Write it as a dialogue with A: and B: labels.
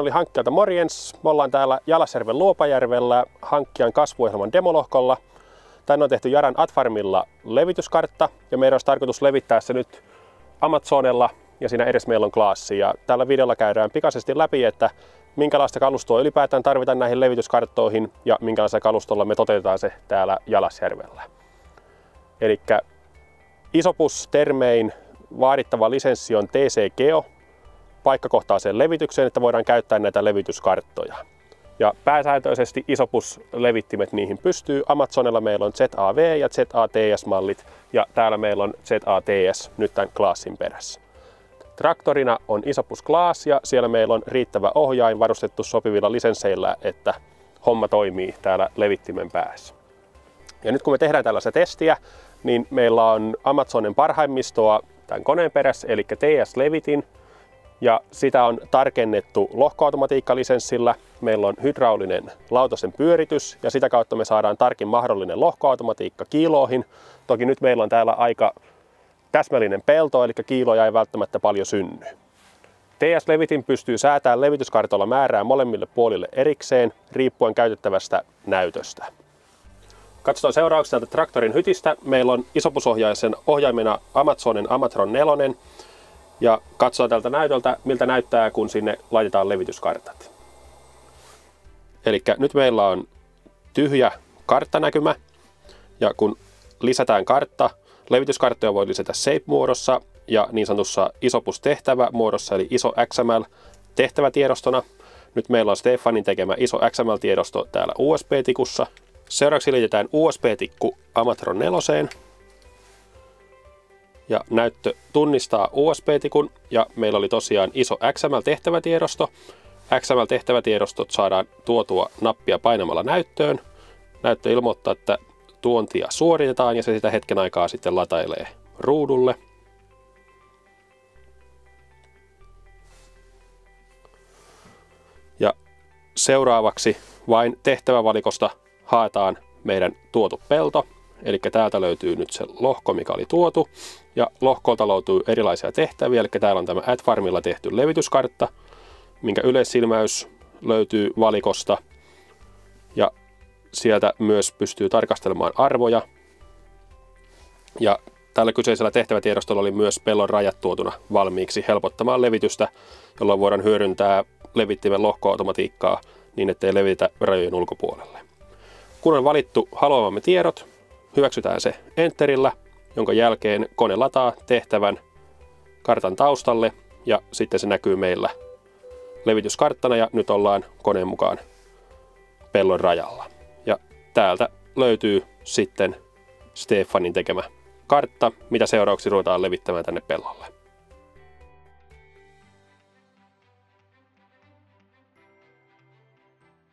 A: oli hankkijalta morjens. Me ollaan täällä Jalasjärven Luopajärvellä hankkijan kasvuohjelman demolohkolla. Tänne on tehty Jaran Atfarmilla levityskartta ja meidän olisi tarkoitus levittää se nyt Amazonella ja siinä edes meillä on klaassi. Ja tällä videolla käydään pikaisesti läpi, että minkälaista kalustoa ylipäätään tarvitaan näihin levityskarttoihin ja minkälaisella kalustolla me toteutetaan se täällä Jalasjärvellä. Eli Isopus termein vaadittava lisenssi on TC Geo, paikkakohtaiseen levitykseen, että voidaan käyttää näitä levityskarttoja. Ja pääsääntöisesti isopus-levittimet niihin pystyy. Amazonella meillä on ZAV ja ZATS-mallit ja täällä meillä on ZATS nyt tämän Glassin perässä. Traktorina on Isopus Glass ja siellä meillä on riittävä ohjain varustettu sopivilla lisensseillä, että homma toimii täällä levittimen päässä. Ja nyt kun me tehdään tällaista testiä, niin meillä on Amazonin parhaimmistoa tämän koneen perässä, eli TS-levitin, ja sitä on tarkennettu lohkoautomatiikkalisenssillä. Meillä on hydraulinen lautasen pyöritys ja sitä kautta me saadaan tarkin mahdollinen lohkoautomatiikka kiiloihin. Toki nyt meillä on täällä aika täsmällinen pelto, eli kiiloja ei välttämättä paljon synny. TS-levitin pystyy säätämään levityskartolla määrää molemmille puolille erikseen, riippuen käytettävästä näytöstä. Katsotaan täältä traktorin hytistä. Meillä on isopusohjaisen ohjaimena Amazonin Amatron 4, ja katsoa tältä näytöltä, miltä näyttää, kun sinne laitetaan levityskartat. Eli nyt meillä on tyhjä karttanäkymä, ja kun lisätään kartta, levityskarttoja voi lisätä SAPE-muodossa ja niin sanotussa isopus-tehtävä muodossa, eli iso XML tehtävätiedostona. Nyt meillä on Stefanin tekemä iso XML-tiedosto täällä USB-tikussa. Seuraavaksi liitetään USB-tikku Amatron 4 ja näyttö tunnistaa USB-tikun ja meillä oli tosiaan iso XML-tehtävätiedosto. XML-tehtävätiedostot saadaan tuotua nappia painamalla näyttöön. Näyttö ilmoittaa, että tuontia suoritetaan ja se sitä hetken aikaa sitten latailee ruudulle. Ja seuraavaksi vain tehtävävalikosta haetaan meidän tuotu pelto. Eli täältä löytyy nyt se lohko, mikä oli tuotu. Ja lohkolta löytyy erilaisia tehtäviä, eli täällä on tämä AdFarmilla tehty levityskartta, minkä yleissilmäys löytyy valikosta. Ja sieltä myös pystyy tarkastelemaan arvoja. Ja tällä kyseisellä tehtävätiedostolla oli myös pellon rajat tuotuna valmiiksi helpottamaan levitystä, jolloin voidaan hyödyntää levittimen lohkoautomatiikkaa niin, ettei levitä rajojen ulkopuolelle. Kun on valittu haluamamme tiedot, hyväksytään se enterillä jonka jälkeen kone lataa tehtävän kartan taustalle ja sitten se näkyy meillä levityskarttana ja nyt ollaan koneen mukaan pellon rajalla. Ja täältä löytyy sitten Stefanin tekemä kartta, mitä seuraavaksi ruvetaan levittämään tänne pellolle.